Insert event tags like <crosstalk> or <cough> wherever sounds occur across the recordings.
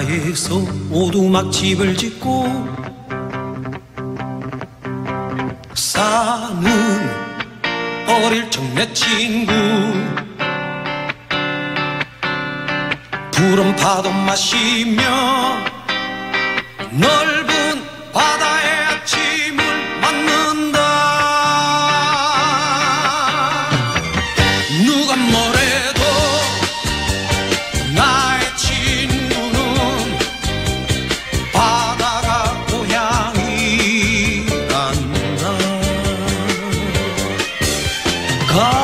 바다에서 오두막집을 짓고 사는 어릴 적 내 친구. 푸른 파도 마시며 넓 call.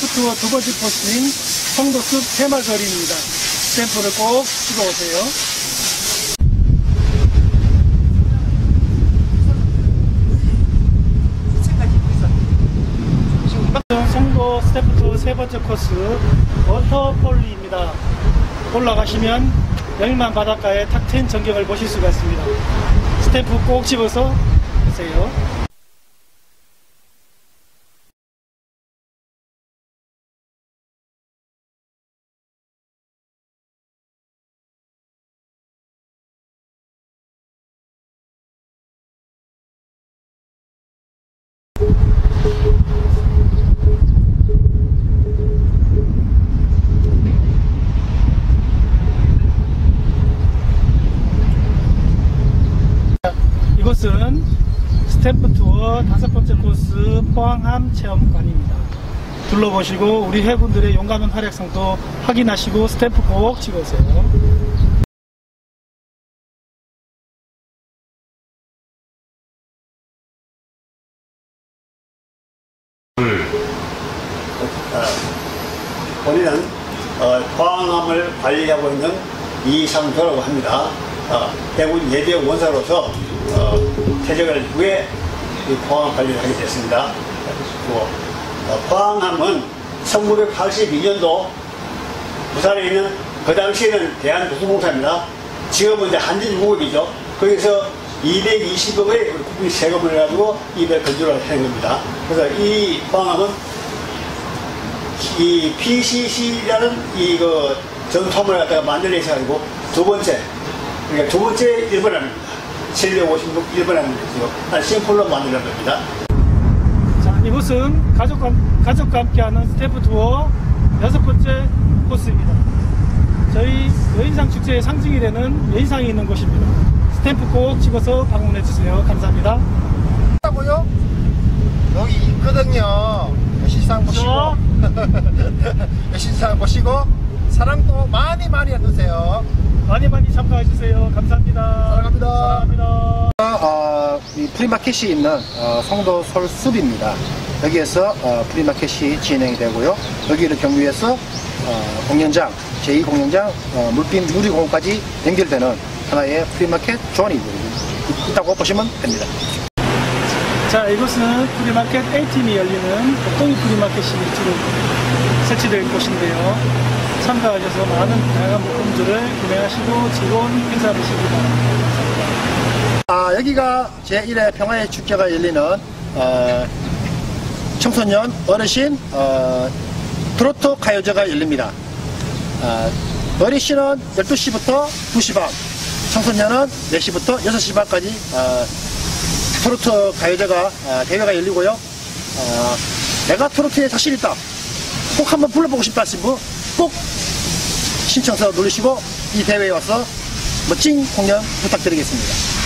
스탬프 투어 두 번째 코스인 송도숲 테마거리입니다. 스탬프를 꼭 찍어오세요. 송도 투어 세 번째 코스 워터폴리입니다. 올라가시면 영일만 바닷가의 탁10 전경을 보실 수가 있습니다. 스탬프 꼭 찍어서 오세요. 이곳은 스탬프 투어 다섯 번째 코스 포항함 체험관입니다. 둘러보시고 우리 해군들의 용감한 활약상도 확인하시고 스탬프 꼭 찍으세요. 우리는 어, 포항함을 관리하고 있는 이상조라고 합니다. 어, 대군 예비원 원사로서 어, 퇴직을 후에 이 포항 관리를 하게 됐습니다. 어, 포항함은 1982년도 부산에 있는 그 당시에는 대한도서공사입니다. 지금은 이제 한진공업이죠. 거기서 220억의 국민 세금을 해가지고 이배 건조를 하는 겁니다. 그래서 이 포항함은 이 PCC라는 이그 전통을 갖다가 만들어내서 가지고 두 번째, 그러니까 두 번째 일본함입니다. 756 일본함이죠. 한 싱폴로 만들어낸 겁니다. 자, 이곳은 가족과, 가족과 함께하는 스탬프 투어 여섯 번째 코스입니다. 저희 여인상 축제의 상징이 되는 여인상이 있는 곳입니다. 스탬프 꼭 찍어서 방문해 주세요. 감사합니다. 하고요. 여기 있거든요. 시상 보시고 <laughs> 시상 보시고 사랑도 많이 많이 해주세요. 많이 많이 참가해 주세요. 감사합니다. 사랑합니다. 사랑합니다. 어, 이 free market이 있는 어, 송도 솔숲입니다. 여기에서 어, free market이 진행이 되고요. 여기를 경유해서 어, 공연장, 제2공연장 어, 물빛 누리공원까지 연결되는 하나의 free market zone이 있다고 보시면 됩니다. 자, 이곳은 free market A팀이 열리는 복동이 free market이 주로 설치될 곳인데요. 참가하셔서 많은 다양한 물품들을 구매하시고 즐거운 행사 되시기 바랍니다. 아, 여기가 제1회 평화의 축제가 열리는 어, 청소년 어르신 어, 트로트 가요제가 열립니다. 아, 어르신은 12시부터 2시 반, 청소년은 4시부터 6시 반까지 어, 트로트 가요제가 아, 대회가 열리고요. 아, 내가 트로트에 자신 있다. 꼭 한번 불러보고 싶다 하신 분 꼭 신청서 누르시고 이 대회에 와서 멋진 공연 부탁드리겠습니다.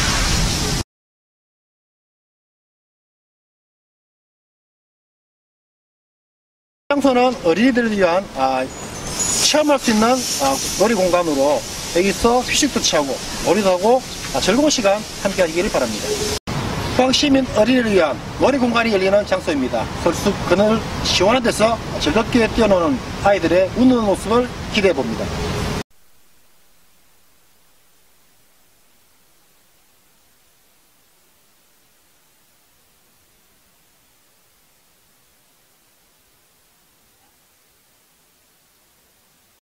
장소는 어린이들을 위한 아, 체험할 수 있는 아, 놀이 공간으로 여기서 휴식도 취하고 놀이도 하고 아, 즐거운 시간 함께 하시기를 바랍니다. 포항 시민 어린이를 위한 놀이 공간이 열리는 장소입니다. 설수 그늘 시원한 데서 즐겁게 뛰어노는 아이들의 웃는 모습을 기대해 봅니다.